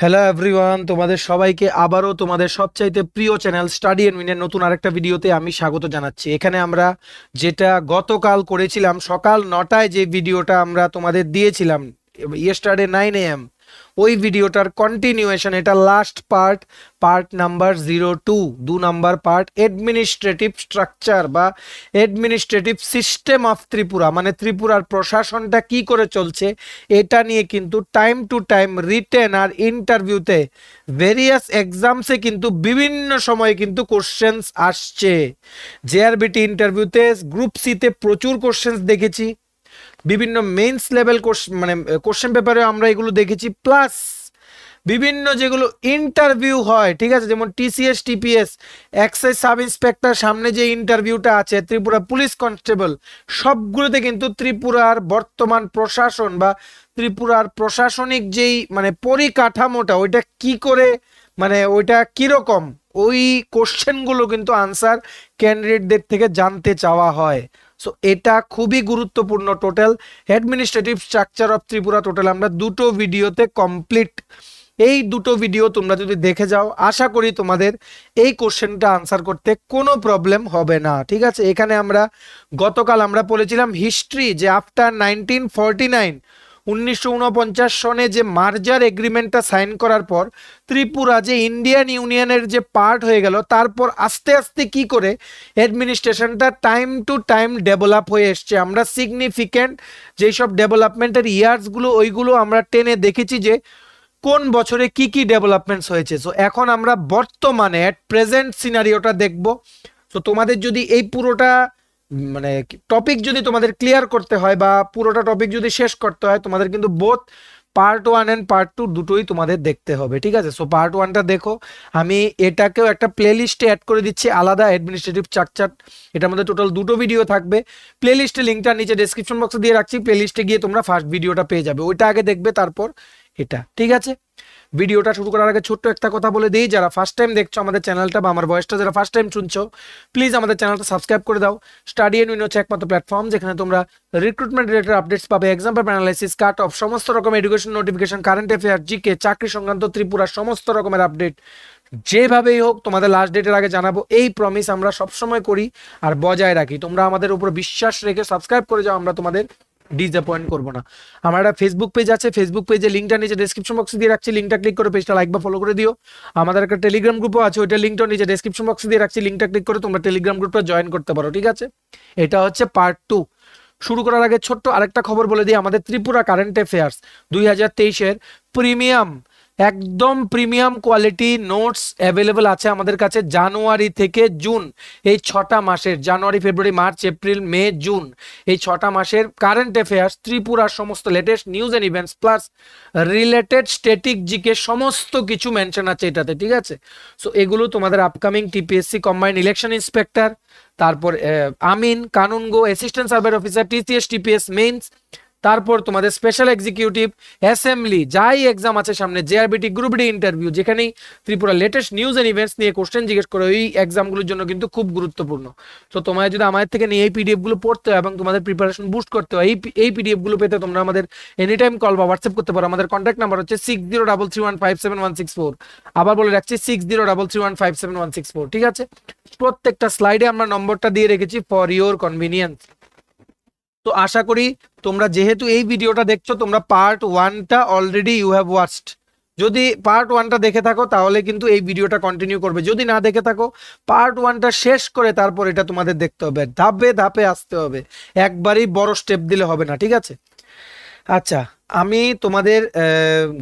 Hello everyone তোমাদের সবাইকে আবারও তোমাদের সবচাইতে প্রিয় চ্যানেল স্টাডি এন্ড উইনের নতুন আরেকটা ভিডিওতে আমি স্বাগত জানাচ্ছি। এখানে আমরা যেটা গতকাল করেছিলাম সকাল নটায় যে ভিডিওটা আমরা তোমাদের দিয়েছিলাম ইয়েস্টারডে নাইন এম ওই ভিডিওটার কন্টিনিউয়েশন এটা last part part number zero two দু নাম্বার পার্ট অ্যাডমিনিস্ট্রেটিভ স্ট্রাকচার বা অ্যাডমিনিস্ট্রেটিভ সিস্টেম অফ ত্রিপুরা মানে ত্রিপুরার প্রশাসনটা কি করে চলছে, এটা নিয়ে কিন্তু টাইম টু টাইম রিটেন আর ইন্টারভিউতে ভেরিয়াস এক্সামসে কিন্তু বিভিন্ন সময়ে কিন্তু কোশ্চেন্স আসছে। জেআরবিটি ইন্টারভিউতে গ্রুপ সিতে প্রচুর কোশ্চেন্স দেখেছি। বিভিন্ন মেন্স লেভেল মানে কোশ্চেন পেপারে আমরা এগুলো দেখেছি প্লাস বিভিন্ন যেগুলো ইন্টারভিউ হয়, ঠিক আছে? যেমন TCS TPS excise sub inspector সামনে যে ইন্টারভিউটা আছে, ত্রিপুরা পুলিশ কনস্টেবল সবগুলোতে কিন্তু ত্রিপুরার বর্তমান প্রশাসন বা ত্রিপুরার প্রশাসনিক যেই মানে পরিকাঠামোটা, ওইটা কি করে মানে ওইটা কীরকম, ওই কোশ্চেনগুলো কিন্তু আনসার ক্যান্ডিডেটদের থেকে জানতে চাওয়া হয়। সো এটা খুবই গুরুত্বপূর্ণ total administrative structure of Tripura total আমরা দুটো ভিডিওতে কমপ্লিট এই দুটো ভিডিও তোমরা যদি দেখে যাও, আশা করি তোমাদের এই কোশ্চেনটা আনসার করতে কোনো প্রবলেম হবে না। ঠিক আছে? এখানে আমরা গতকাল আমরা বলেছিলাম হিস্ট্রি যে আফটার নাইনটিন নাইন উনিশশো উনপঞ্চাশ সনে যে মার্জার এগ্রিমেন্টটা সাইন করার পর ত্রিপুরা যে ইন্ডিয়ান ইউনিয়নের যে পার্ট হয়ে গেল, তারপর আস্তে আস্তে কি করে অ্যাডমিনিস্ট্রেশনটা টাইম টু টাইম ডেভেলপ হয়ে এসছে। আমরা সিগনিফিক্যান্ট যেই সব ডেভেলপমেন্টের ইয়ার্সগুলো, ওইগুলো আমরা টেনে দেখেছি যে কোন বছরে কি কি ডেভেলপমেন্টস হয়েছে। সো এখন আমরা বর্তমানে অ্যাট প্রেজেন্ট সিনারিওটা দেখব। তো তোমাদের যদি এই পুরোটা মানে টপিক যদি তোমাদের ক্লিয়ার করতে হয় বা পুরোটা টপিক যদি শেষ করতে হয়, তোমাদের কিন্তু both part one and part two দুটোই তোমাদের দেখতে হবে, ঠিক আছে? সো পার্ট ওয়ানটা দেখো, আমি এটাকেও একটা প্লেলিস্টে অ্যাড করে দিচ্ছি, আলাদা অ্যাডমিনিস্ট্রেটিভ চার্ট এটার মধ্যে টোটাল দুটো ভিডিও থাকবে। প্লেলিস্টে লিঙ্কটা নিচে ডিসক্রিপশন বক্সে দিয়ে রাখছি প্লেলিস্টে গিয়ে তোমরা ফার্স্ট ভিডিওটা পেয়ে যাবে, ওইটা আগে দেখবে, তারপর এটা, ঠিক আছে? ভিডিওটা শুরু করার আগে ছোট্ট একটা কথা বলে দিই, যারা ফার্স্ট টাইম দেখছ আমাদের চ্যানেলটা বা আমার বয়সটা যারা ফার্স্ট টাইম শুনছো প্লিজ আমাদের চ্যানেলটা সাবস্ক্রাইব করে দাও। স্টাডি এন্ড উইন হচ্ছে একমাত্র প্ল্যাটফর্ম যেখানে তোমরা রিক্রুটমেন্ট রিলেটেড আপডেটস পাবে exam paper analysis cut off সমস্ত রকম education notification current affair GK চাকরি সংক্রান্ত ত্রিপুরার সমস্ত রকমের আপডেট যেভাবেই হোক, তোমাদের লাস্ট ডেটের আগে জানাব, এই প্রমিস আমরা সবসময় করি আর বজায় রাখি। তোমরা আমাদের উপর বিশ্বাস রেখে সাবস্ক্রাইব করে যাও, আমরা তোমাদের ডিসঅ্যাপয়েন্ট করব না। আমার একটা ফেসবুক পেজ আছে ফেসবুক পেজে লিঙ্কটা নিচে ডেসক্রিপশন বক্সে দিয়ে রাখছি লিঙ্কটা ক্লিক করে পেজটা লাইক বা ফলো করে দিও। আমাদের একটা টেলিগ্রাম গ্রুপও আছে, ওইটা লিঙ্কটা নিচে ডিসক্রিপশন বক্সে দিয়ে রাখছি লিঙ্কটা ক্লিক করে তোমরা টেলিগ্রাম গ্রুপটা জয়েন করতে পারো, ঠিক আছে? এটা হচ্ছে পার্ট টু শুরু করার আগে ছোট্ট আরেকটা খবর বলে দিই, আমাদের ত্রিপুরা কারেন্ট অ্যাফেয়ার্স দুই হাজার তেইশের প্রিমিয়াম একদম প্রিমিয়াম কোয়ালিটি নোটস অ্যাভেলেবল আছে আমাদের কাছে জানুয়ারি থেকে জুন, এই ছটা মাসের, January, February, March, April, May, June, এই ছটা মাসের কারেন্ট অ্যাফেয়ার্স ত্রিপুরার সমস্ত latest news and events plus related static GK সমস্ত কিছু মেনশন আছে এটাতে, ঠিক আছে? সো এগুলো তোমাদের upcoming TPSC combined election inspector তারপর আমিন, kanungo assistant survey officer TCS TPS mains তারপর তোমাদের স্পেশাল এক্সিকিউটিভ অ্যাসেম্বলি যাই এক্সাম আছে সামনে জেআরবিটি গ্রুপ ডি ইন্টারভিউ যেখানেই Tripura latest news and events নিয়ে কোশ্চেন জিজ্ঞেস করে, ওই এক্সামগুলোর জন্য কিন্তু খুব গুরুত্বপূর্ণ। তো তোমায় যদি আমাদের থেকে নিয়ে এই পিডিএফগুলো পড়তে হয় এবং তোমাদের প্রিপারেশন বুস্ট করতে হয়, এই এই পিডিএফগুলো পেতে তোমরা আমাদের এনি টাইম কল বা হোয়াটসঅ্যাপ করতে পারো। আমাদের কন্ট্যাক্ট নাম্বার হচ্ছে six zero double three one five seven one six four আবার বলে রাখছি six zero double three one five seven one six four ঠিক আছে? প্রত্যেকটা স্লাইডে আমরা নম্বরটা দিয়ে রেখেছি ফর ইওর কনভিনিয়েন্স তো আশা করি তোমরা যেহেতু এই ভিডিওটা দেখছ, তোমরা পার্ট ওয়ানটা অলরেডি ইউ হ্যাভ ওয়াচড যদি পার্ট ওয়ানটা দেখে থাকো, তাহলে কিন্তু এই ভিডিওটা কন্টিনিউ করবে। যদি না দেখে থাকো পার্ট ওয়ানটা শেষ করে তারপর এটা তোমাদের দেখতে হবে। ধাপে ধাপে আসতে হবে। একবারই বড় স্টেপ দিলে হবে না, ঠিক আছে? আচ্ছা আমি তোমাদের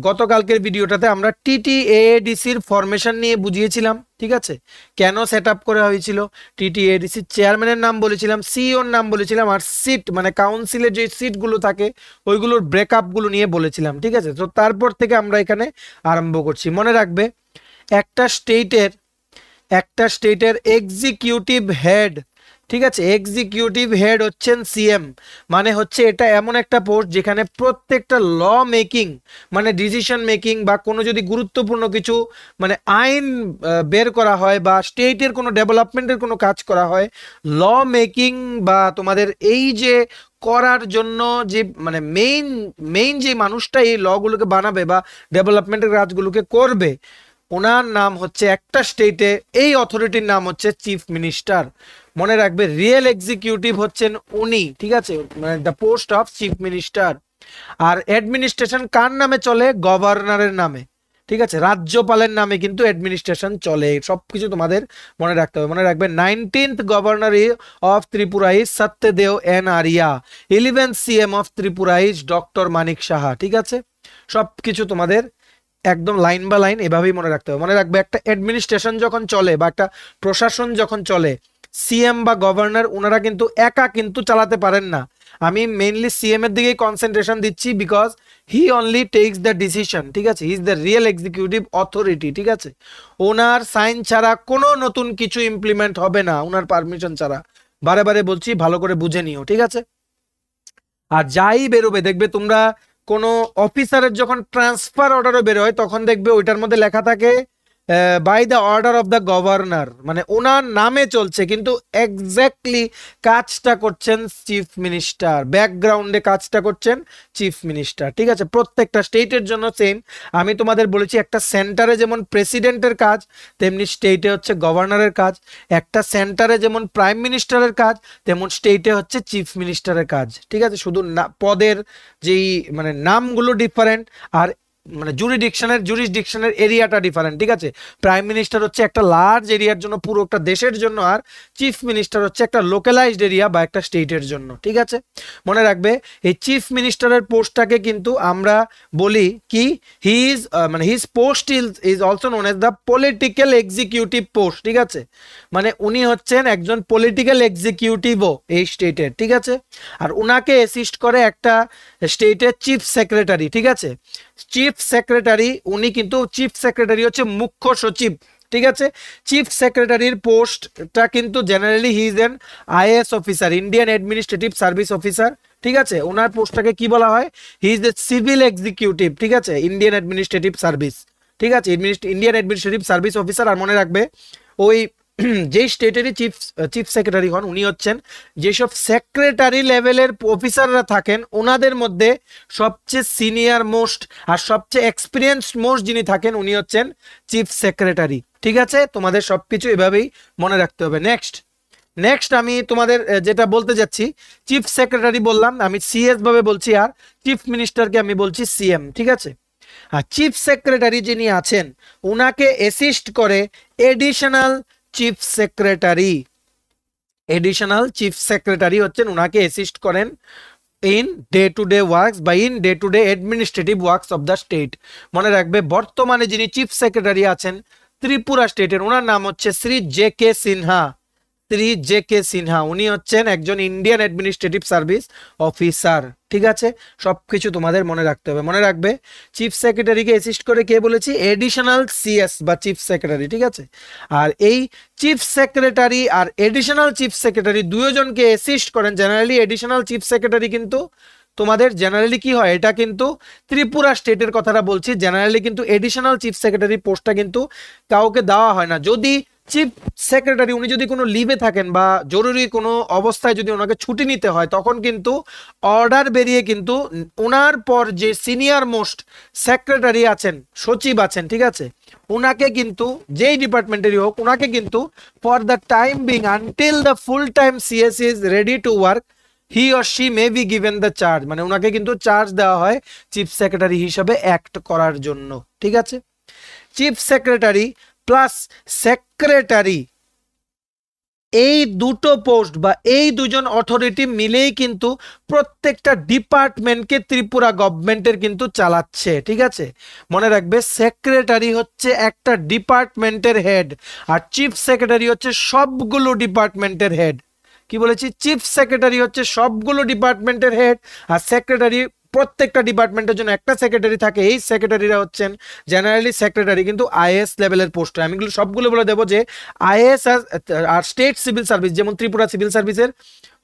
গতকালকের ভিডিওটাতে আমরা টিটি এডিসির ফরমেশন নিয়ে বুঝিয়েছিলাম, ঠিক আছে? কেন সেট আপ করা হয়েছিল? টিটি এডিসির চেয়ারম্যানের নাম বলেছিলাম সিওর নাম বলেছিলাম, আর সিট মানে কাউন্সিলের যে সিটগুলো থাকে, ওইগুলোর ব্রেকআপগুলো নিয়ে বলেছিলাম, ঠিক আছে? তো তারপর থেকে আমরা এখানে আরম্ভ করছি। মনে রাখবে, একটা স্টেটের একটা স্টেটের এক্সিকিউটিভ হেড ঠিক আছে এক্সিকিউটিভ হেড হচ্ছেন সিএম মানে হচ্ছে এটা এমন একটা পোস্ট যেখানে প্রত্যেকটা ল মেকিং মানে ডিসিশন মেকিং বা কোনো যদি গুরুত্বপূর্ণ কিছু মানে আইন বের করা হয় বা স্টেটের কোনো ডেভেলপমেন্টের কোনো কাজ করা হয় ল মেকিং বা তোমাদের এই যে করার জন্য যে মানে মেইন মেইন যে মানুষটা এই লগুলোকে বানাবে বা ডেভেলপমেন্টের কাজগুলোকে করবে, ওনার নাম হচ্ছে একটা স্টেটে এই অথরিটির নাম হচ্ছে চিফ মিনিস্টার মনে রাখবে রিয়েল এক্সিকিউটিভ হচ্ছেন উনি, ঠিক আছে? মানে the post of chief minister R administration কার নামে চলে? গভর্নরের নামে, ঠিক আছে? রাজ্যপালের নামে কিন্তু অ্যাডমিনিস্ট্রেশন চলে। সব কিছু তোমাদের মনে রাখতে হবে। মনে রাখবে nineteenth governor of Tripura is Satyadeo N Arya eleventh CM of Tripura is doctor Manik Saha, ঠিক আছে? সব কিছু তোমাদের একদম লাইন বা লাইন এভাবেই মনে রাখতে হবে। মনে রাখবে, একটা অ্যাডমিনিস্ট্রেশন যখন চলে বা একটা প্রশাসন যখন চলে সিএম বা গভর্নর ওনারা কিন্তু একা কিন্তু চালাতে পারেন না। আমি মেইনলি সিএম এর দিকেই কনসেন্ট্রেশন দিচ্ছি because he only takes the decision ঠিক আছে? Is the real executive authority ঠিক আছে? ওনার সাইন ছাড়া কোনো নতুন কিছু ইমপ্লিমেন্ট হবে না ওনার পারমিশন ছাড়া। বারে বারে বলছি, ভালো করে বুঝে নিও, ঠিক আছে? আর যাই বেরোবে, দেখবে তোমরা কোনো অফিসারের যখন ট্রান্সফার অর্ডারও বেরোয়, তখন দেখবে ওইটার মধ্যে লেখা থাকে by the order of the governor মানে ওনার নামে চলছে, কিন্তু এক্স্যাক্টলি কাজটা করছেন চিফ মিনিস্টার ব্যাকগ্রাউন্ডে কাজটা করছেন চিফ মিনিস্টার ঠিক আছে? প্রত্যেকটা স্টেটের জন্য সেম আমি তোমাদের বলেছি, একটা সেন্টারে যেমন প্রেসিডেন্টের কাজ, তেমনি স্টেটে হচ্ছে গভর্নরের কাজ। একটা সেন্টারে যেমন প্রাইম মিনিস্টারের কাজ, তেমন স্টেটে হচ্ছে চিফ মিনিস্টারের কাজ। ঠিক আছে? শুধু পদের যেই মানে নামগুলো ডিফারেন্ট আর মানে জুরিডিকশনের জুরিসডিকশনের এরিয়াটা ডিফারেন্ট ঠিক আছে? প্রাইম মিনিস্টার হচ্ছে একটা লার্জ এরিয়ার জন্য, পুরো একটা দেশের জন্য, আর চিফ মিনিস্টার হচ্ছে একটা লোকালাইজড এরিয়া বা একটা স্টেটের জন্য, ঠিক আছে? মনে রাখবে, এই চিফ মিনিস্টারের পোস্টটাকে কিন্তু আমরা বলি কি? হি ইজ মানে his post is is also known as the political executive post ঠিক আছে? মানে উনি হচ্ছেন একজন পলিটিক্যাল এক্সিকিউটিভও এই স্টেটের ঠিক আছে? আর উনাকে অ্যাসিস্ট করে একটা স্টেটের চিফ সেক্রেটারি ঠিক আছে? চিফ সেক্রেটারি উনি কিন্তু চিফ সেক্রেটারি হচ্ছে মুখ্য সচিব, ঠিক আছে? চিফ সেক্রেটারির পোস্টটা কিন্তু generally he is an IAS officer Indian administrative service officer ঠিক আছে? ওনার পোস্টটাকে কি বলা হয়? He is a civil executive ঠিক আছে? ইন্ডিয়ান অ্যাডমিনিস্ট্রেটিভ সার্ভিস ঠিক আছে? ইন্ডিয়ান অ্যাডমিনিস্ট্রেটিভ সার্ভিস অফিসার আর মনে রাখবে, ওই যেই স্টেটেরই চিফ চিফ সেক্রেটারি হন, উনি হচ্ছেন, যেসব সেক্রেটারি লেভেলের অফিসাররা থাকেন, ওনাদের মধ্যে সবচেয়ে সিনিয়র মোস্ট আর সবচেয়ে এক্সপিরিয়েন্স মোস্ট যিনি থাকেন, উনি হচ্ছেন চিফ সেক্রেটারি ঠিক আছে? তোমাদের সব কিছু এভাবেই মনে রাখতে হবে। নেক্সট নেক্সট আমি তোমাদের যেটা বলতে যাচ্ছি চিফ সেক্রেটারি বললাম, আমি সিএস ভাবে বলছি আর চিফ মিনিস্টারকে আমি বলছি সিএম ঠিক আছে? আর চিফ সেক্রেটারি যিনি আছেন ওনাকে অ্যাসিস্ট করে additional chief secretary additional chief secretary হচ্ছেন ওনাকে অ্যাসিস্ট করেন in day to day works বা in day to day administrative works of the state মনে রাখবে, বর্তমানে যিনি চিফ সেক্রেটারি আছেন, ত্রিপুরা স্টেটের ওনার নাম হচ্ছে Shri J K Sinha. Shri J K Sinha, উনি হচ্ছেন একজন ইন্ডিয়ান অ্যাডমিনিস্ট্রেটিভ সার্ভিস অফিসার ঠিক আছে? সব কিছু তোমাদের মনে রাখতে হবে। মনে রাখবে চিফ সেক্রেটারিকে অ্যাসিস্ট করে কে বলেছি? এডিশনাল সিএস বা চিফ সেক্রেটারি ঠিক আছে? আর এই চিফ সেক্রেটারি আর এডিশনাল চিফ সেক্রেটারি দুজনকে অ্যাসিস্ট করেন। জেনারেলি এডিশনাল চিফ সেক্রেটারি কিন্তু তোমাদের জেনারেলি কি হয়? এটা কিন্তু ত্রিপুরা স্টেটের কথাটা বলছি। জেনারেলি কিন্তু এডিশনাল চিফ সেক্রেটারি পোস্টটা কিন্তু কাউকে দেওয়া হয় না। যদি চিফ সেক্রেটারি উনি যদি কোনো লিভে থাকেন বা জরুরি কোনো অবস্থায় যদি ওনাকে ছুটি নিতে হয়, তখন কিন্তু অর্ডার বেরিয়ে কিন্তু ওনার পর যে সিনিয়র মোস্ট সেক্রেটারি আছেন, সচিব আছেন, ঠিক আছে? ওনাকে কিন্তু, যেই ডিপার্টমেন্টেরই হোক ওনাকে কিন্তু for the time being until the full time CS is ready to work he or she may be given the charge মানে ওনাকে কিন্তু চার্জ দেওয়া হয় চিফ সেক্রেটারি হিসাবে অ্যাক্ট করার জন্য, ঠিক আছে? চিফ সেক্রেটারি প্লাস সেক্রেটারি এই দুটো পোস্ট বা এই দুজন অথরিটি মিলেই কিন্তু প্রত্যেকটা ডিপার্টমেন্টকে ত্রিপুরা গভর্নমেন্টের কিন্তু চালাচ্ছে, ঠিক আছে? মনে রাখবে সেক্রেটারি হচ্ছে একটা ডিপার্টমেন্টের হেড আর চিফ সেক্রেটারি হচ্ছে সবগুলো ডিপার্টমেন্টের হেড কি বলেছি? চিফ সেক্রেটারি হচ্ছে সবগুলো ডিপার্টমেন্টের হেড আর সেক্রেটারি প্রত্যেকটা ডিপার্টমেন্টের জন্য একটা সেক্রেটারি থাকে। এই সেক্রেটারিরা হচ্ছেন জেনারেলি সেক্রেটারি কিন্তু আইএস লেভেলের পোস্ট আমি সবগুলো বলে দেবো যে আইএস আর স্টেট সিভিল সার্ভিস যেমন ত্রিপুরা সিভিল সার্ভিসের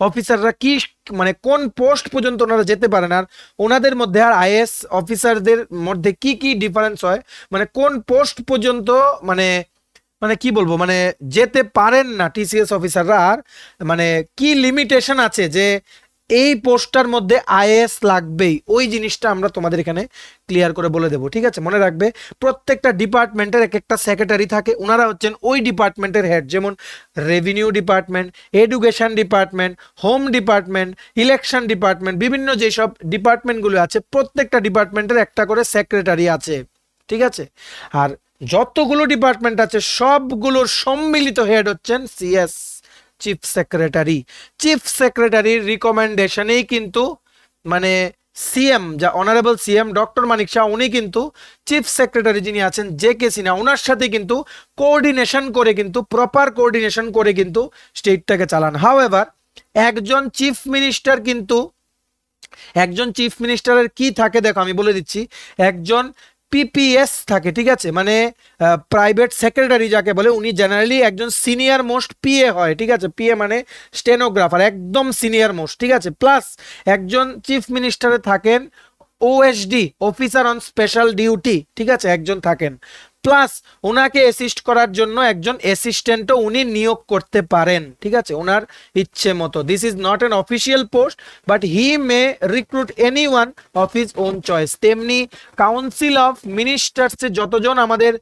অফিসাররা কি মানে কোন পোস্ট পর্যন্ত ওনারা যেতে পারেন আর ওনাদের মধ্যে আর আইএস অফিসারদের মধ্যে কি কি ডিফারেন্স হয়? মানে কোন পোস্ট পর্যন্ত মানে মানে কি বলব মানে যেতে পারেন না টিসিএস অফিসাররা আর মানে কি লিমিটেশন আছে যে এই পোস্টটার মধ্যে আইএস লাগবেই। ওই জিনিসটা আমরা তোমাদের এখানে ক্লিয়ার করে বলে দেবো, ঠিক আছে? মনে রাখবে, প্রত্যেকটা ডিপার্টমেন্টের এক একটা সেক্রেটারি থাকে ওনারা হচ্ছেন ওই ডিপার্টমেন্টের হেড যেমন revenue department education department home department election department বিভিন্ন যেসব ডিপার্টমেন্টগুলো আছে, প্রত্যেকটা ডিপার্টমেন্টের একটা করে সেক্রেটারি আছে, ঠিক আছে? আর যতগুলো ডিপার্টমেন্ট আছে, সবগুলোর সম্মিলিত হেড হচ্ছেন সিএস চিফ সেক্রেটারি চিফ সেক্রেটারির রিকমেন্ডেশনেই কিন্তু মানে সিএম যা honourable CM doctor Manik Shah উনি কিন্তু চিফ সেক্রেটারি যিনি আছেন জে কে সিনহা ওনার সাথে কিন্তু কোঅর্ডিনেশন করে কিন্তু প্রপার কোঅর্ডিনেশন করে কিন্তু স্টেটটাকে চালান। এভার একজন চিফ মিনিস্টার কিন্তু, একজন চিফ মিনিস্টারের কি থাকে দেখো, আমি বলে দিচ্ছি। একজন পিপিএস থাকে, ঠিক আছে? মানে প্রাইভেট সেক্রেটারি যাকে বলে, উনি জেনারেলি একজন সিনিয়র মোস্ট পিএ হয়, ঠিক আছে? পিএ মানে স্টেনোগ্রাফার একদম সিনিয়র মোস্ট ঠিক আছে? প্লাস একজন চিফ মিনিস্টারে থাকেন OSD officer on special duty ঠিক আছে? একজন থাকেন। প্লাস ওনাকে অ্যাসিস্ট করার জন্য একজন অ্যাসিস্ট্যান্টও উনি নিয়োগ করতে পারেন, ঠিক আছে? ওনার ইচ্ছে মতো। This is not an official post but he may recruit any one of his own choice তেমনি কাউন্সিল অফ মিনিস্টার্সে যতজন আমাদের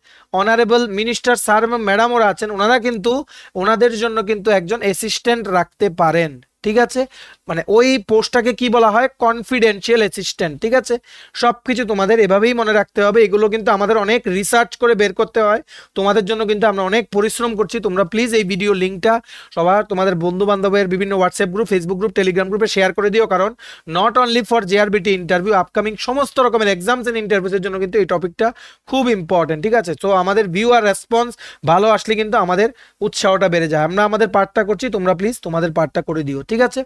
অনারেবল মিনিস্টার স্যার এবং ম্যাডাম ওরা আছেন ওনারা কিন্তু ওনাদের জন্য কিন্তু একজন অ্যাসিস্ট্যান্ট রাখতে পারেন, ঠিক আছে? মানে ওই পোস্টটাকে কি বলা হয়? কনফিডেন্সিয়াল অ্যাসিস্ট্যান্ট ঠিক আছে? সব কিছু তোমাদের এভাবেই মনে রাখতে হবে। এগুলো কিন্তু আমাদের অনেক রিসার্চ করে বের করতে হয়। তোমাদের জন্য কিন্তু আমরা অনেক পরিশ্রম করছি। তোমরা প্লিজ এই ভিডিও লিঙ্কটা সবার তোমাদের বন্ধু বান্ধবের বিভিন্ন WhatsApp group Facebook group Telegram গ্রুপে শেয়ার করে দিও। কারণ not only for JRBT interview upcoming সমস্ত রকমের এক্সামস এন্ড ইন্টারভিউসের জন্য কিন্তু এই টপিকটা খুব ইম্পর্টেন্ট ঠিক আছে? তো আমাদের ভিউ আর রেসপন্স ভালো আসলে কিন্তু আমাদের উৎসাহটা বেড়ে যায়। আমরা আমাদের পার্টটা করছি, তোমরা প্লিজ তোমাদের পার্টটা করে দিও, ঠিক আছে?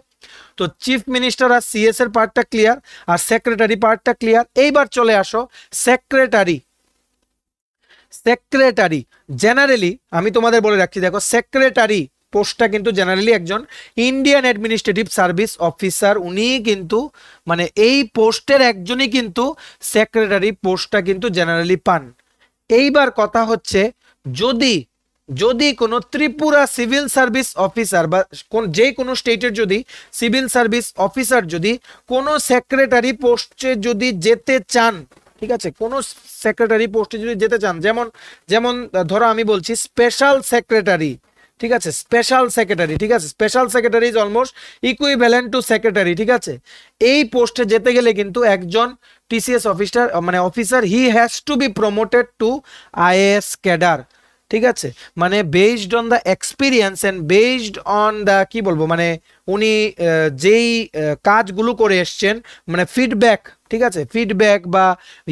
তো চিফ মিনিস্টার আর সিএস এর পার্টটা ক্লিয়ার আর সেক্রেটারি পার্টটা ক্লিয়ার এইবার চলে আসো সেক্রেটারি সেক্রেটারি জেনারেলি আমি তোমাদের বলে রাখছি, দেখো সেক্রেটারি পোস্টটা কিন্তু জেনারেলি একজন ইন্ডিয়ান অ্যাডমিনিস্ট্রেটিভ সার্ভিস অফিসার উনি কিন্তু মানে এই পোস্টের একজনই কিন্তু সেক্রেটারি পোস্টটা কিন্তু জেনারেলি পান। এইবার কথা হচ্ছে, যদি যদি কোনো ত্রিপুরা সিভিল সার্ভিস অফিসার বা কোন যে কোনো স্টেটের যদি সিভিল সার্ভিস অফিসার যদি কোনো সেক্রেটারি পোস্টে যদি যেতে চান, ঠিক আছে, কোনো সেক্রেটারি পোস্টে যদি যেতে চান, যেমন যেমন ধরো আমি বলছি স্পেশাল সেক্রেটারি, ঠিক আছে, স্পেশাল সেক্রেটারি, ঠিক আছে, special secretary is almost equivalent to secretary ঠিক আছে। এই পোস্টে যেতে গেলে কিন্তু একজন টিসিএস অফিসার মানে officer he has to be promoted to IAS cadre. ঠিক আছে? মানে based on the experience and based on the কি বলব? মানে উনি যেই কাজগুলো করে এসছেন মানে ফিডব্যাক ঠিক আছে? ফিডব্যাক বা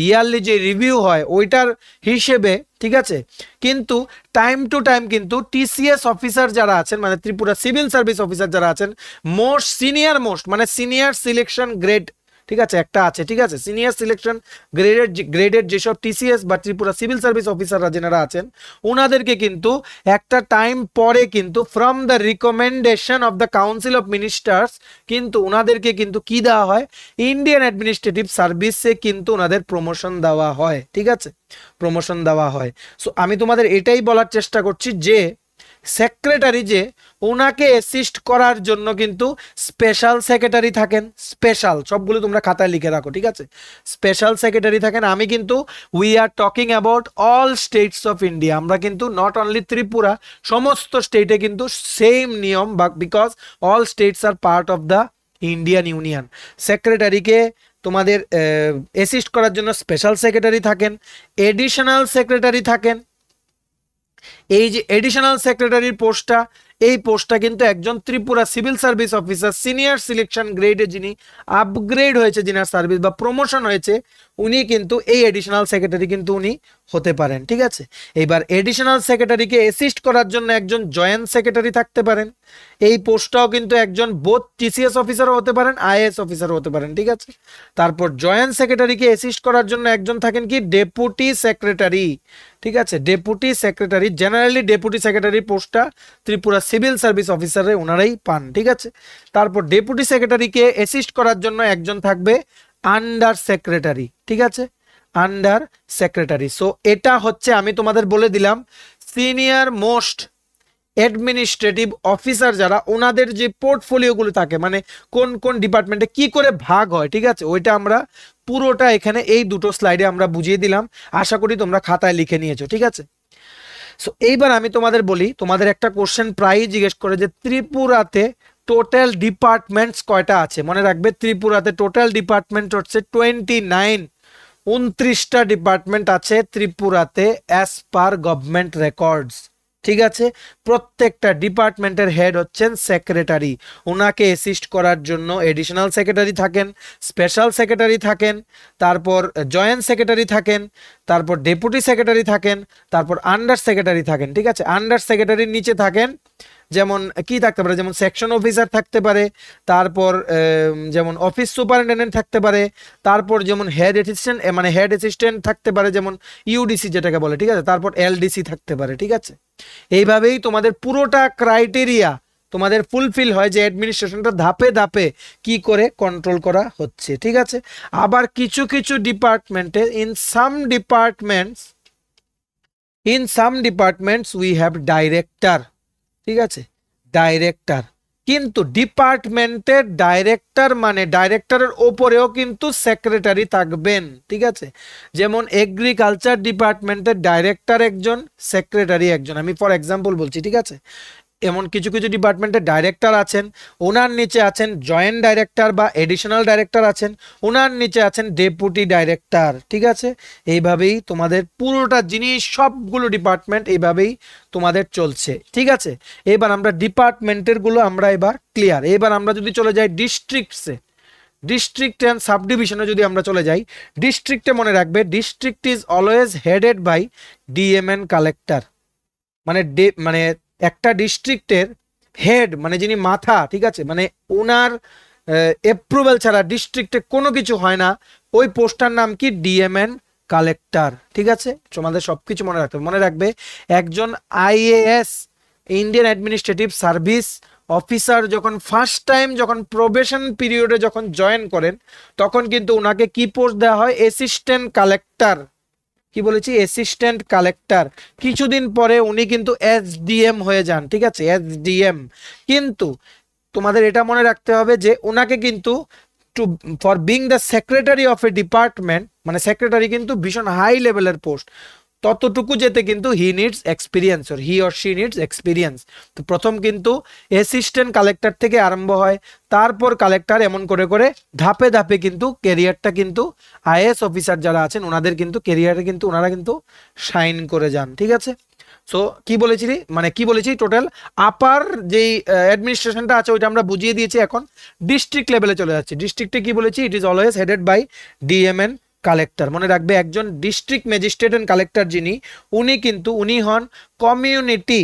ইয়ারলি যে রিভিউ হয়, ওইটার হিসেবে, ঠিক আছে? কিন্তু টাইম টু টাইম কিন্তু টিসিএস অফিসার যারা আছেন মানে ত্রিপুরা সিভিল সার্ভিস অফিসার যারা আছেন মোস্ট সিনিয়র মোস্ট মানে সিনিয়র সিলেকশন গ্রেড ঠিক আছে? একটা আছে, ঠিক আছে? সিনিয়র সিলেকশন গ্রেডেড গ্রেডেড যেসব টিসিএস বা ত্রিপুরা সিভিল সার্ভিস অফিসাররা যেনারা আছেন ওনাদেরকে কিন্তু একটা টাইম পরে কিন্তু from the recommendation of the council of ministers কিন্তু ওনাদেরকে কিন্তু কি দেওয়া হয়? ইন্ডিয়ান অ্যাডমিনিস্ট্রেটিভ সার্ভিসে কিন্তু ওনাদের প্রমোশন দেওয়া হয়, ঠিক আছে? প্রমোশন দেওয়া হয়। সো আমি তোমাদের এটাই বলার চেষ্টা করছি যে সেক্রেটারি যে, ওনাকে অ্যাসিস্ট করার জন্য কিন্তু স্পেশাল সেক্রেটারি থাকেন। স্পেশাল সবগুলো তোমরা খাতায় লিখে রাখো, ঠিক আছে? স্পেশাল সেক্রেটারি থাকেন। আমি কিন্তু we are talking about all states of India আমরা কিন্তু নট অনলি ত্রিপুরা, সমস্ত স্টেটে কিন্তু সেম নিয়ম বা because all states are part of the Indian union সেক্রেটারিকে তোমাদের অ্যাসিস্ট করার জন্য স্পেশাল সেক্রেটারি থাকেন। এডিশনাল সেক্রেটারি থাকেন। এই যে এডিশনাল সেক্রেটারির পোস্টটা এই পোস্টটা কিন্তু একজন Tripura civil service officer senior selection গ্রেডে যিনি আপগ্রেড হয়েছে, যিনার সার্ভিস বা প্রমোশন হয়েছে, উনি কিন্তু এই এডিশনাল সেক্রেটারি কিন্তু উনি হতে পারেন, ঠিক আছে? এইবার এডিশনাল সেক্রেটারিকে অ্যাসিস্ট করার জন্য একজন জয়েন্ট সেক্রেটারি থাকতে পারেন। এই পোস্টটাও কিন্তু একজন বোধ টিসিএস অফিসারও হতে পারেন আইএস অফিসারও হতে পারেন, ঠিক আছে? তারপর জয়েন্ট সেক্রেটারিকে অ্যাসিস্ট করার জন্য একজন থাকেন কি? ডেপুটি সেক্রেটারি ঠিক আছে? Deputy secretary generally deputy secretary পোস্টটা ত্রিপুরা সিভিল সার্ভিস অফিসারে ওনারাই পান, ঠিক আছে? তারপর ডেপুটি সেক্রেটারিকে অ্যাসিস্ট করার জন্য একজন থাকবে আন্ডার সেক্রেটারি ঠিক আছে? আন্ডার সেক্রেটারি সো এটা হচ্ছে আমি তোমাদের বলে দিলাম সিনিয়র মোস্ট অ্যাডমিনিস্ট্রেটিভ অফিসার যারা, ওনাদের যে পোর্টফোলিওগুলো থাকে মানে কোন কোন ডিপার্টমেন্টে কি করে ভাগ হয়, ঠিক আছে? ওইটা আমরা পুরোটা এখানে এই দুটো স্লাইডে আমরা বুঝিয়ে দিলাম। আশা করি তোমরা খাতায় লিখে নিয়েছো, ঠিক আছে? সো এইবার আমি তোমাদের বলি, তোমাদের একটা কোশ্চেন প্রায়ই জিজ্ঞেস করে যে ত্রিপুরাতে টোটাল ডিপার্টমেন্টস কয়টা আছে? মনে রাখবে, ত্রিপুরাতে টোটাল ডিপার্টমেন্ট হচ্ছে টোয়েন্টি নাইন উনত্রিশটা ডিপার্টমেন্ট আছে ত্রিপুরাতে অ্যাজ পার গভর্নমেন্ট রেকর্ডস ঠিক আছে? প্রত্যেকটা ডিপার্টমেন্টের হেড হচ্ছেন সেক্রেটারি ওনাকে অ্যাসিস্ট করার জন্য এডিশনাল সেক্রেটারি থাকেন স্পেশাল সেক্রেটারি থাকেন, তারপর জয়েন্ট সেক্রেটারি থাকেন, তারপর ডেপুটি সেক্রেটারি থাকেন, তারপর আন্ডার সেক্রেটারি থাকেন। ঠিক আছে? আন্ডার সেক্রেটারির নিচে থাকেন যেমন, কি থাকতে পারে? যেমন সেকশন অফিসার থাকতে পারে, তারপর যেমন অফিস সুপারিনটেন্ডেন্ট থাকতে পারে, তারপর যেমন হেড অ্যাসিস্ট্যান্ট মানে হেড অ্যাসিস্ট্যান্ট থাকতে পারে, যেমন ইউডিসি যেটাকে বলে, ঠিক আছে? তারপর এলডিসি থাকতে পারে, ঠিক আছে? এইভাবেই তোমাদের পুরোটা ক্রাইটেরিয়া তোমাদের ফুলফিল হয় যে অ্যাডমিনিস্ট্রেশনটা ধাপে ধাপে কি করে কন্ট্রোল করা হচ্ছে, ঠিক আছে? আবার কিছু কিছু ডিপার্টমেন্টে in some departments in some departments we have director ঠিক আছে? ডাইরেক্টর কিন্তু ডিপার্টমেন্টের ডাইরেক্টর মানে ডাইরেক্টরের ওপরেও কিন্তু সেক্রেটারি থাকবেন, ঠিক আছে? যেমন এগ্রিকালচার ডিপার্টমেন্টের ডাইরেক্টর একজন সেক্রেটারি একজন। আমি ফর এক্সাম্পল বলছি, ঠিক আছে? এমন কিছু কিছু ডিপার্টমেন্টের ডাইরেক্টর আছেন ওনার নিচে আছেন জয়েন্ট ডাইরেক্টর বা এডিশনাল ডাইরেক্টর আছেন ওনার নিচে আছেন ডেপুটি ডাইরেক্টর, ঠিক আছে? এইভাবেই তোমাদের পুরোটা জিনিস, সবগুলো ডিপার্টমেন্ট এইভাবেই তোমাদের চলছে, ঠিক আছে? এবার আমরা ডিপার্টমেন্টেরগুলো আমরা এবার ক্লিয়ার, এবার আমরা যদি চলে যাই ডিস্ট্রিক্টসে, ডিস্ট্রিক্ট অ্যান্ড সাব ডিভিশনে যদি আমরা চলে যাই, ডিস্ট্রিক্টে মনে রাখবে, district is always headed by DM and collector মানে ডে মানে একটা ডিস্ট্রিক্টের হেড মানে যিনি মাথা, ঠিক আছে? মানে ওনার অ্যাপ্রুভেল ছাড়া ডিস্ট্রিক্টে কোনো কিছু হয় না। ওই পোস্টার নাম কি? ডিএমএন কালেক্টর ঠিক আছে? তোমাদের সব কিছু মনে রাখতে মনে রাখবে, একজন IAS Indian administrative service officer যখন ফার্স্ট টাইম যখন প্রবেশন পিরিয়ডে যখন জয়েন করেন, তখন কিন্তু ওনাকে কি পোস্ট দেওয়া হয়? অ্যাসিস্ট্যান্ট কালেক্টর কি বলেছি? অ্যাসিস্ট্যান্ট কালেক্টর কিছুদিন পরে উনি কিন্তু এসডিএম হয়ে যান, ঠিক আছে? এসডিএম কিন্তু তোমাদের এটা মনে রাখতে হবে যে ওনাকে কিন্তু to for being the secretary of a department মানে সেক্রেটারি কিন্তু ভীষণ হাই লেভেলের পোস্ট ততটুকু যেতে কিন্তু he needs experience or he or she needs experience তো প্রথম কিন্তু অ্যাসিস্ট্যান্ট কালেক্টর থেকে আরম্ভ হয়, তারপর কালেক্টর এমন করে করে ধাপে ধাপে কিন্তু কেরিয়ারটা কিন্তু আইএস অফিসার যারা আছেন ওনাদের কিন্তু কেরিয়ারে কিন্তু ওনারা কিন্তু সাইন করে যান, ঠিক আছে? সো কি বলেছিলি মানে কি বলেছি? টোটাল আপার যেই অ্যাডমিনিস্ট্রেশনটা আছে ওইটা আমরা বুঝিয়ে দিয়েছি এখন। ডিস্ট্রিক্ট লেভেলে চলে যাচ্ছে। ডিস্ট্রিক্টে কি বলেছি? It is always headed by DM and collector. মনে রাখবে একজন ডিস্ট্রিক্ট ম্যাজিস্ট্রেট অ্যান্ড কালেক্টর যিনি, উনি কিন্তু উনি হন কমিউনিটি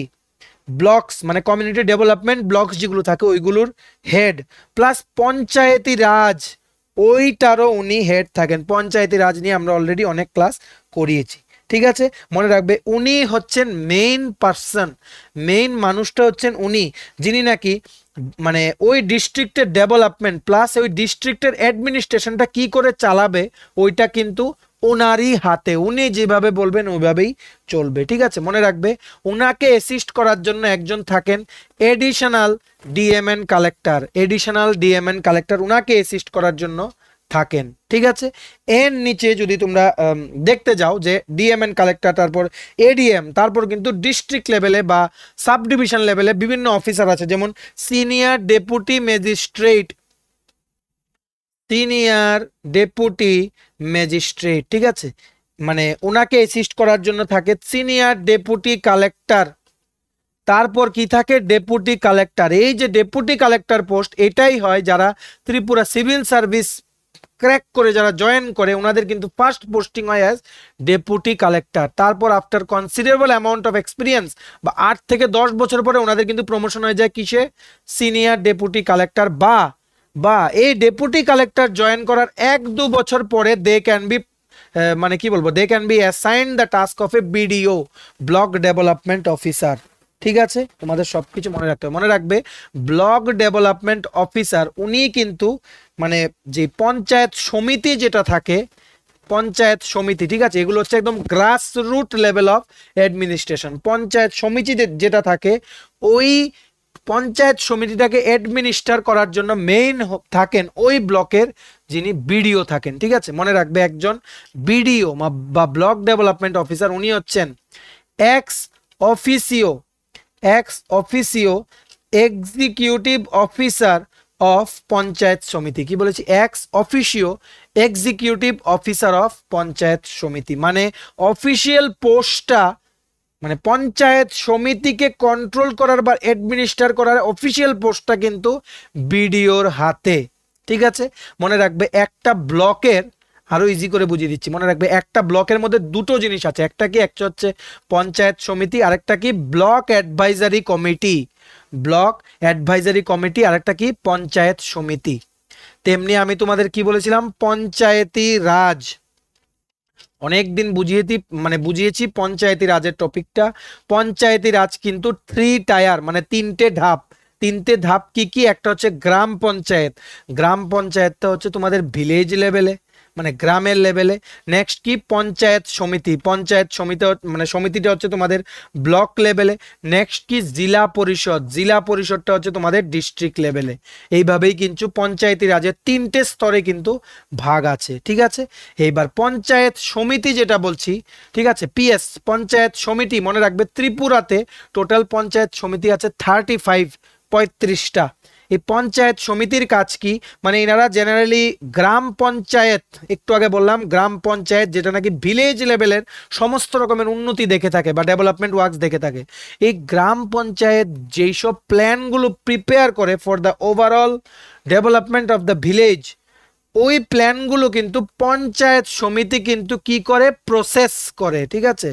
ব্লকস মানে কমিউনিটি ডেভেলপমেন্ট ব্লকস যেগুলো থাকে ওইগুলোর হেড। প্লাস পঞ্চায়েতি রাজ, ওইটারও উনি হেড থাকেন। পঞ্চায়েতি রাজ নিয়ে আমরা অলরেডি অনেক ক্লাস করিয়েছি। ঠিক আছে? মনে রাখবে উনি হচ্ছেন মেইন পার্সন মেইন মানুষটা হচ্ছেন উনি, যিনি নাকি মানে ওই ডিস্ট্রিক্টের ডেভেলপমেন্ট প্লাস ওই ডিস্ট্রিক্টের অ্যাডমিনিস্ট্রেশনটা কি করে চালাবে, ওইটা কিন্তু ওনারই হাতে। উনি যেভাবে বলবেন ওইভাবেই চলবে, ঠিক আছে? মনে রাখবে ওনাকে অ্যাসিস্ট করার জন্য একজন থাকেন additional DM and collector additional DM and collector ওনাকে অ্যাসিস্ট করার জন্য থাকেন, ঠিক আছে? এর নিচে যদি তোমরা দেখতে যাও যে ডিএমএন কালেক্টর তারপর এডিএম তারপর কিন্তু ডিস্ট্রিক্ট লেভেলে বা সাব ডিভিশন লেভেলে বিভিন্ন অফিসার আছে, যেমন senior deputy magistrate senior deputy magistrate ঠিক আছে? মানে ওনাকে অ্যাসিস্ট করার জন্য থাকে সিনিয়র ডেপুটি কালেক্টর তারপর কি থাকে? ডেপুটি কালেক্টর এই যে ডেপুটি কালেক্টর পোস্ট এটাই হয় যারা ত্রিপুরা সিভিল সার্ভিস ক্র্যাক করে যারা জয়েন করে, ওনাদের কিন্তু ফার্স্ট পোস্টিং হয় অ্যাজ ডেপুটি কালেক্টর তারপর after considerable amount of experience বা আট থেকে দশ বছর পরে ওনাদের কিন্তু প্রমোশন হয়ে যায় কিসে? সিনিয়র ডেপুটি কালেক্টর বা বা এই ডেপুটি কালেক্টর জয়েন করার এক দু বছর পরে দে ক্যান বি মানে কি বলব? They can be assign the task of a BDO block development officer ঠিক আছে? তোমাদের সব কিছু মনে রাখতে হবে। মনে রাখবে ব্লক ডেভেলপমেন্ট অফিসার, উনি কিন্তু মানে যে পঞ্চায়েত সমিতি যেটা থাকে, পঞ্চায়েত সমিতি, ঠিক আছে? এগুলো হচ্ছে একদম grass root level of administration panchayat samiti যেটা থাকে, ওই পঞ্চায়েত সমিতিটাকে অ্যাডমিনিস্টার করার জন্য মেইন থাকেন ওই ব্লকের যিনি বিডিও থাকেন, ঠিক আছে? মনে রাখবে একজন বিডিও বা ব্লক ডেভেলপমেন্ট অফিসার, উনি হচ্ছেন ex officio ex officio executive officer of panchayat samiti কি বলেছি? Ex officio executive officer of panchayat samiti মানে অফিসিয়াল পোস্টটা মানে পঞ্চায়েত সমিতিকে কন্ট্রোল করার বা অ্যাডমিনিস্টার করার অফিসিয়াল পোস্টটা কিন্তু বিডিওর হাতে। ঠিক আছে? মনে রাখবে একটা ব্লকের আরও ইজি করে বুঝিয়ে দিচ্ছি। মনে রাখবে, একটা ব্লকের মধ্যে দুটো জিনিস আছে। একটা কি, একটা হচ্ছে পঞ্চায়েত সমিতি আরেকটা কি block advisory committee. Block advisory committee আরেকটা কি পঞ্চায়েত সমিতি। তেমনি আমি তোমাদের কি বলেছিলাম? পঞ্চায়েতি রাজ। অনেক দিন বুঝিয়েছি মানে বুঝিয়েছি পঞ্চায়েতি রাজের টপিকটা। পঞ্চায়েতি রাজ কিন্তু থ্রি টায়ার মানে তিনটে ধাপ। তিনটে ধাপ কি কি? একটা হচ্ছে গ্রাম পঞ্চায়েত। গ্রাম পঞ্চায়েতটা হচ্ছে তোমাদের ভিলেজ লেভেলে মানে গ্রামের লেভেলে নেক্সট কি? পঞ্চায়েত সমিতি। পঞ্চায়েত সমিতি মানে সমিতিটা হচ্ছে তোমাদের ব্লক লেভেলে নেক্সট কি? জেলা পরিষদ। জেলা পরিষদটা হচ্ছে তোমাদের ডিস্ট্রিক্ট লেভেলে এইভাবেই কিন্তু পঞ্চায়েতি রাজের তিনটে স্তরে কিন্তু ভাগ আছে। ঠিক আছে? এইবার পঞ্চায়েত সমিতি যেটা বলছি, ঠিক আছে? পিএস পঞ্চায়েত সমিতি মনে রাখবে ত্রিপুরাতে। টোটাল পঞ্চায়েত সমিতি আছে থার্টি ফাইভ পঁয়ত্রিশটা। এই পঞ্চায়েত সমিতির কাজ কি? মানে এনারা জেনারেলি গ্রাম পঞ্চায়েত, একটু আগে বললাম, গ্রাম পঞ্চায়েত যেটা নাকি ভিলেজ লেভেলের সমস্ত রকমের উন্নতি দেখে থাকে বা ডেভেলপমেন্ট ওয়ার্কস দেখে থাকে। এই গ্রাম পঞ্চায়েত যেই সব প্ল্যানগুলো প্রিপেয়ার করে for the overall development of the village ওই প্ল্যানগুলো কিন্তু পঞ্চায়েত সমিতি কিন্তু কি করে? প্রসেস করে, ঠিক আছে?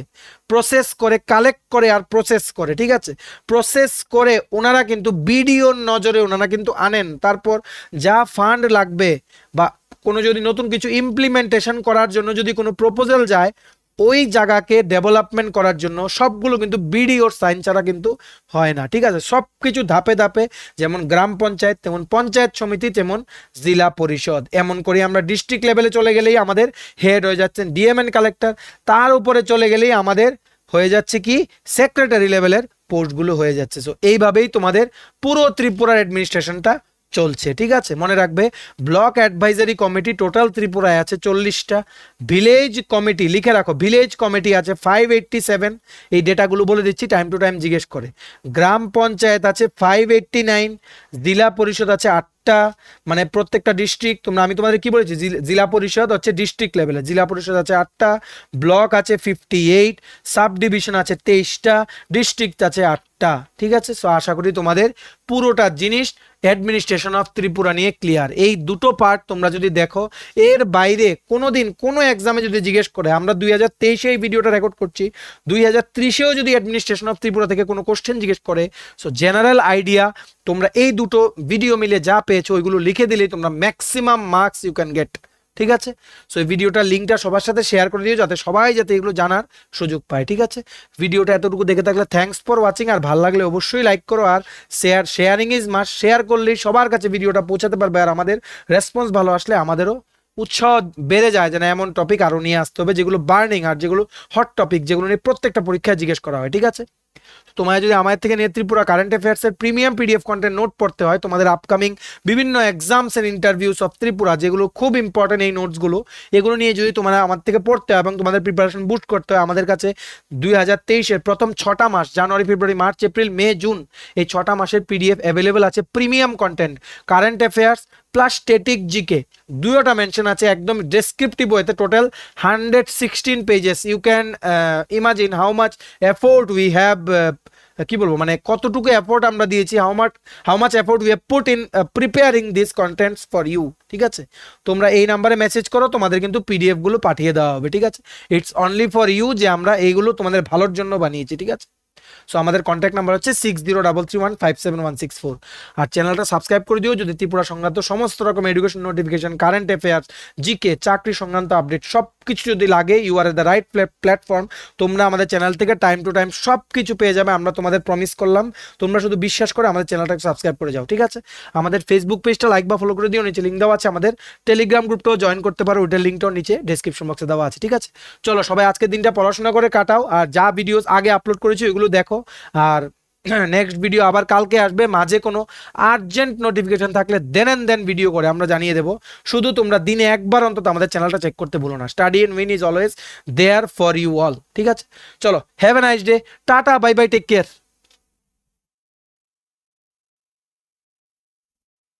প্রসেস করে কালেক্ট করে আর প্রসেস করে, ঠিক আছে? প্রসেস করে ওনারা কিন্তু বিডিওর নজরে ওনারা কিন্তু আনেন। তারপর যা ফান্ড লাগবে বা কোনো যদি নতুন কিছু ইমপ্লিমেন্টেশন করার জন্য যদি কোনো প্রপোজাল যায় ওই জায়গাকে ডেভেলপমেন্ট করার জন্য সবগুলো কিন্তু বিডিওর সাইন ছাড়া কিন্তু হয় না, ঠিক আছে? সব কিছু ধাপে ধাপে যেমন গ্রাম পঞ্চায়েত, তেমন পঞ্চায়েত সমিতি, তেমন জেলা পরিষদ। এমন করে আমরা ডিস্ট্রিক্ট লেভেলে চলে গেলেই আমাদের হেড হয়ে যাচ্ছেন ডিএমএন কালেক্টর তার উপরে চলে গেলেই আমাদের হয়ে যাচ্ছে কি? সেক্রেটারি লেভেলের পোস্টগুলো হয়ে যাচ্ছে। সো এইভাবেই তোমাদের পুরো ত্রিপুরার অ্যাডমিনিস্ট্রেশনটা চলছে, ঠিক আছে? মনে রাখবে, ব্লক অ্যাডভাইজারি কমিটি টোটাল ত্রিপুরায় আছে চল্লিশটা। ভিলেজ কমিটি, লিখে রাখো, ভিলেজ কমিটি আছে ফাইভ এইট্টি সেভেন এই ডেটাগুলো বলে দিচ্ছি টাইম টু টাইম জিজ্ঞেস করে। গ্রাম পঞ্চায়েত আছে ফাইভ এইট্টি নাইন জেলা পরিষদ আছে আটটা। মানে প্রত্যেকটা ডিস্ট্রিক্ট তোমরা, আমি তোমাদের কি বলেছি জিল- পরিষদ হচ্ছে ডিস্ট্রিক্ট লেভেলে জেলা পরিষদ আছে আটটা, ব্লক আছে ফিফটি এইট সাব ডিভিশন আছে তেইশটা ডিস্ট্রিক্ট আছে আটটা। ঠিক আছে? সো আশা করি তোমাদের পুরোটা জিনিস অ্যাডমিনিস্ট্রেশন অফ ত্রিপুরা নিয়ে ক্লিয়ার এই দুটো পার্ট তোমরা যদি দেখো, এর বাইরে কোনো দিন কোনো এক্সামে যদি জিজ্ঞেস করে, আমরা দুই হাজার তেইশে এই ভিডিওটা রেকর্ড করছি, দুই হাজার ত্রিশেও যদি অ্যাডমিনিস্ট্রেশন অফ ত্রিপুরা থেকে কোনো কোশ্চেন জিজ্ঞেস করে সো জেনারেল আইডিয়া তোমরা এই দুটো ভিডিও মিলে যা পেয়েছ, ওইগুলো লিখে দিলেই তোমরা maximum marks you can get ঠিক আছে? সো এই ভিডিওটার লিঙ্কটা সবার সাথে শেয়ার করে দিও যাতে সবাই যাতে এগুলো জানার সুযোগ পায়, ঠিক আছে? ভিডিওটা এতটুকু দেখে থাকলে থ্যাঙ্কস ফর ওয়াচিং আর ভালো লাগলে অবশ্যই লাইক করো আর share sharing is must share করলেই সবার কাছে ভিডিওটা পৌঁছাতে পারবে আর আমাদের রেসপন্স ভালো আসলে আমাদেরও উৎসাহ বেড়ে যায় যেন এমন টপিক আরও নিয়ে আসতে হবে যেগুলো বার্নিং আর যেগুলো হট টপিক যেগুলো নিয়ে প্রত্যেকটা পরীক্ষায় জিজ্ঞেস করা হয়, ঠিক আছে? তোমায় যদি আমাদের থেকে নিয়ে ত্রিপুরা কারেন্ট অ্যাফেয়ার্সের প্রিমিয়াম পিডিএফ কন্টেন্ট নোট পড়তে হয়, তোমাদের আপকামিং বিভিন্ন exams and interviews of Tripura, যেগুলো খুব ইম্পর্টেন্ট এই নোটসগুলো এগুলো নিয়ে যদি তোমরা আমার থেকে পড়তে হয় এবং তোমাদের প্রিপারেশন বুস্ট করতে হয়, আমাদের কাছে দুই হাজার তেইশের প্রথম ছটা মাস, January, February, March, April, May, June, এই ছটা মাসের পিডিএফ অ্যাভেলেবেল আছে premium content current affairs plus static GK. দুয়োটা মেনশন আছে, একদম ডেসক্রিপটিভ ওয়েতে total hundred sixteen pages you can imagine how much effort we have কি বলব মানে কতটুকু এফোর্ট আমরা দিয়েছি how much how much effort we have put in preparing this contents for you ঠিক আছে? তোমরা এই নাম্বারে মেসেজ করো, তোমাদের কিন্তু পিডিএফগুলো পাঠিয়ে দেওয়া হবে, ঠিক আছে? ইটস অনলি ফর ইউ যে আমরা এইগুলো তোমাদের ভালোর জন্য বানিয়েছি, ঠিক আছে? সো আমাদের কন্ট্যাক্ট নাম্বার হচ্ছে six zero double three one five seven one six four আর চ্যানেলটা সাবস্ক্রাইব করে দিও, যদি ত্রিপুরা সংক্রান্ত সমস্ত রকম education notification current affairs GK চাকরি সংক্রান্ত আপডেট সব কিছু যদি লাগে you are the right platform তোমরা আমাদের চ্যানেল থেকে টাইম টু টাইম সব কিছু পেয়ে যাবে, আমরা তোমাদের প্রমিস করলাম। তোমরা শুধু বিশ্বাস করে আমাদের চ্যানেলটাকে সাবস্ক্রাইব করে যাও, ঠিক আছে? আমাদের ফেসবুক পেজটা লাইক বা ফলো করে দিও, নিচে লিঙ্ক দেওয়া আছে আমাদের। টেলিগ্রাম গ্রুপটাও জয়েন করতে পারো, ওইটার লিঙ্কটাও নিচে ডেসক্রিপশন বক্সে দেওয়া আছে, ঠিক আছে? চলো সবাই আজকের দিনটা পড়াশোনা করে কাটাও, আর যা ভিডিওস আগে আপলোড করেছি ওইগুলো দেখো, আর নেক্সট ভিডিও আবার কালকে আসবে। মাঝে কোনো আর্জেন্ট নোটিফিকেশান থাকলে দেন অ্যান্ড দেন ভিডিও করে আমরা জানিয়ে দেবো। শুধু তোমরা দিনে একবার অন্তত আমাদের চ্যানেলটা চেক করতে ভুলো না। Study and win is always there for you all ঠিক আছে? চলো have a nice day tata bye bye take care